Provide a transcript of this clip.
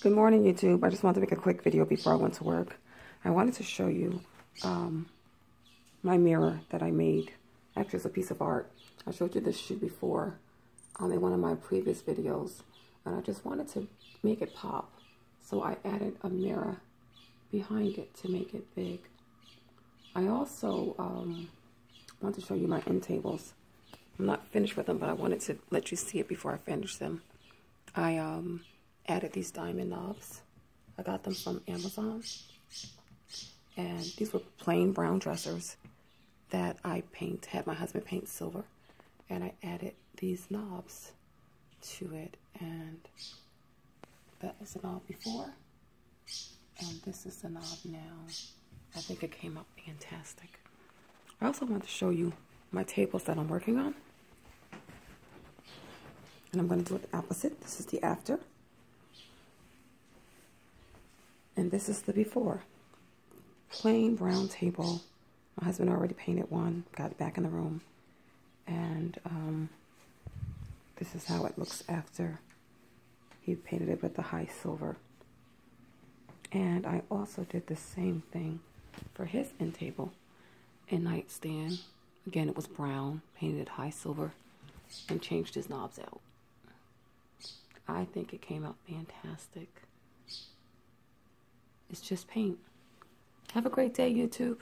Good morning, YouTube. I just wanted to make a quick video before I went to work. I wanted to show you um, my mirror that I made. Actually, it's a piece of art. I showed you this shoe before um, in one of my previous videos. And I just wanted to make it pop. So I added a mirror behind it to make it big. I also um, want to show you my end tables. I'm not finished with them, but I wanted to let you see it before I finish them. I um, added these diamond knobs. I got them from Amazon. And these were plain brown dressers that I paint, had my husband paint silver. And I added these knobs to it. And that was the knob before. And this is the knob now. I think it came out fantastic. I also want to show you my tables that I'm working on. And I'm going to do it the opposite. This is the after. And this is the before. Plain brown table. My husband already painted one, got it back in the room. And um, this is how it looks after he painted it with the high silver. And I also did the same thing for his end table and nightstand. Again, it was brown, painted high silver, and changed his knobs out. I think it came out fantastic. It's just paint. Have a great day, YouTube.